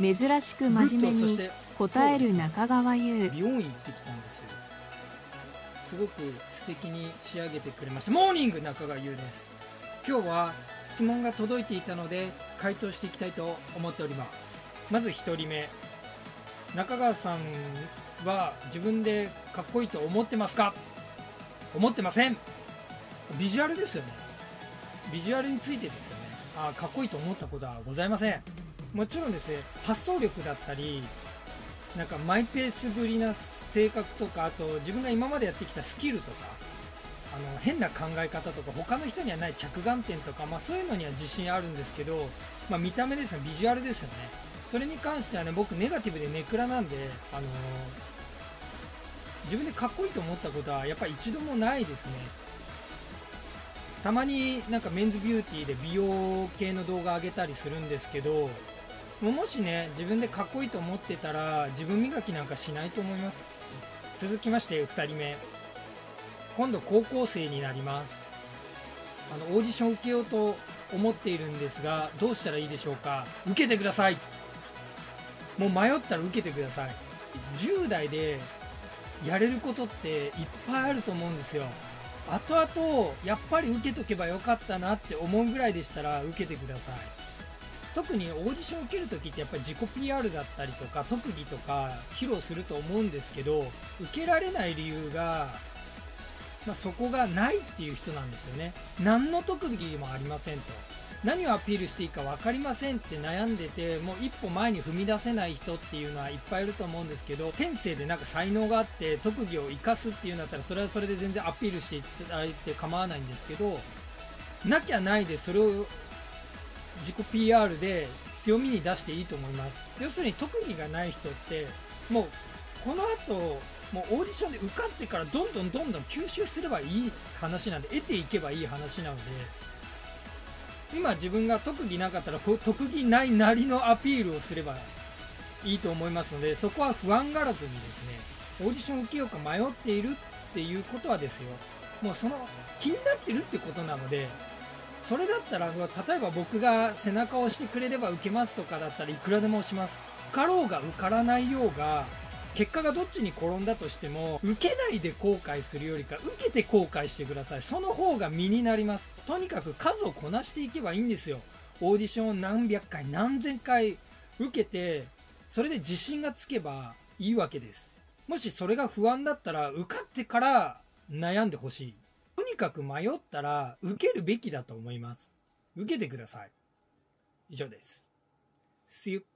珍しく真面目に答える中川優。美容院行ってきたんですよ。すごく素敵に仕上げてくれました。モーニング中川優です。今日は質問が届いていたので回答していきたいと思っております。まず1人目。中川さんは自分でかっこいいと思ってますか？思ってません。ビジュアルですよね。ビジュアルについてですよねあかっこいいと思ったことはございません。もちろんですね発想力だったりなんかマイペースぶりな性格とかあと自分が今までやってきたスキルとかあの変な考え方とか他の人にはない着眼点とか、まあ、そういうのには自信あるんですけど、まあ、見た目ですねビジュアルですよね。それに関してはね僕ネガティブでネクラなんで、あのー、自分でかっこいいと思ったことはやっぱり一度もないですね。たまになんかメンズビューティーで美容系の動画上げたりするんですけどもしね自分でかっこいいと思ってたら自分磨きなんかしないと思います。続きまして2人目。今度高校生になります。あのオーディション受けようと思っているんですがどうしたらいいでしょうか。受けてください。もう迷ったら受けてください。10代でやれることっていっぱいあると思うんですよ。後々やっぱり受けとけばよかったなって思うぐらいでしたら受けてください。特にオーディション受けるときってやっぱり自己 PR だったりとか特技とか披露すると思うんですけど受けられない理由がまあ、そこがないっていう人なんですよね。何の特技もありませんと。何をアピールしていいか分かりませんって悩んでてもう一歩前に踏み出せない人っていうのはいっぱいいると思うんですけど天性でなんか才能があって特技を生かすっていうんだったらそれはそれで全然アピールしていただいて構わないんですけどなきゃないでそれを自己 PR で強みに出していいと思います。要するに特技がない人ってもうこの後もうオーディションで受かってからどんどんどんどん吸収すればいい話なんで得ていけばいい話なので今自分が特技なかったら特技ないなりのアピールをすればいいと思いますのでそこは不安がらずにですねオーディション受けようか迷っているっていうことはですよ。もうその気になってるってことなのでそれだったら例えば僕が背中を押してくれれば受けますとかだったらいくらでもします。受かろうが受からないようが結果がどっちに転んだとしても受けないで後悔するよりか受けて後悔してください。その方が身になります。とにかく数をこなしていけばいいんですよ。オーディションを何百回何千回受けてそれで自信がつけばいいわけです。もしそれが不安だったら受かってから悩んでほしい。とにかく迷ったら受けるべきだと思います。受けてください。以上です。See you.